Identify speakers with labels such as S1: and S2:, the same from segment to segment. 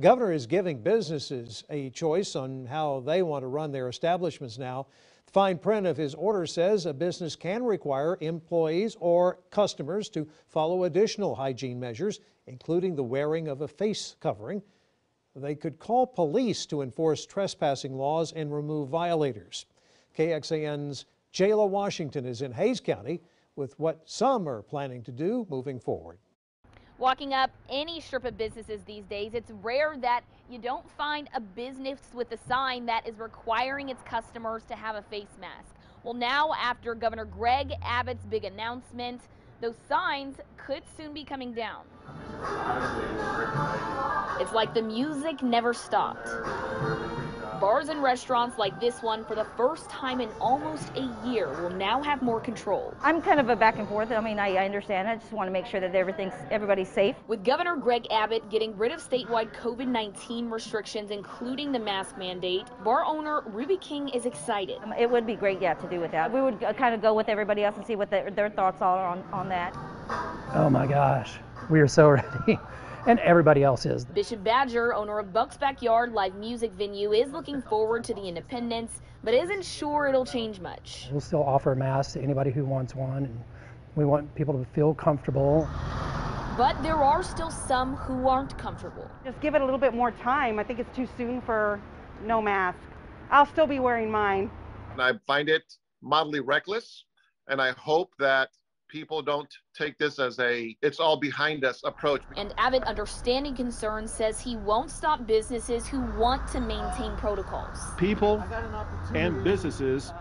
S1: Governor is giving businesses a choice on how they want to run their establishments now. The fine print of his order says a business can require employees or customers to follow additional hygiene measures, including the wearing of a face covering. They could call police to enforce trespassing laws and remove violators. KXAN's Jala Washington is in Hays County with what some are planning to do moving forward.
S2: Walking up any strip of businesses these days, it's rare that you don't find a business with a sign that is requiring its customers to have a face mask. Well, now after Governor Greg Abbott's big announcement, those signs could soon be coming down. It's like the music never stopped. Bars and restaurants like this one, for the first time in almost a year, will now have more control.
S3: I'm kind of a back and forth. I mean, I, I understand. I just want to make sure that everything's everybody's safe.
S2: With Governor Greg Abbott getting rid of statewide COVID-19 restrictions, including the mask mandate, bar owner Ruby King is excited.
S3: Um, it would be great, yeah, to do with that. We would uh, kind of go with everybody else and see what their, their thoughts are on, on that.
S4: Oh my gosh, we are so ready. And everybody else is.
S2: Bishop Badger, owner of Buck's Backyard live music venue, is looking forward to the independence, but isn't sure it'll change much.
S4: We'll still offer masks to anybody who wants one, and we want people to feel comfortable.
S2: But there are still some who aren't comfortable.
S5: Just give it a little bit more time. I think it's too soon for no mask. I'll still be wearing mine.
S6: And I find it mildly reckless, and I hope that people don't take this as a it's all behind us approach.
S2: And Abbott, understanding concerns, says he won't stop businesses who want to maintain protocols.
S7: People and businesses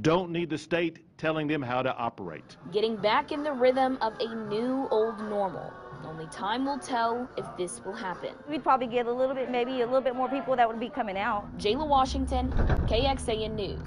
S7: don't need the state telling them how to operate.
S2: Getting back in the rhythm of a new old normal. Only time will tell if this will happen.
S3: We'd probably get a little bit, maybe a little bit more people that would be coming out.
S2: Jala Washington, KXAN News.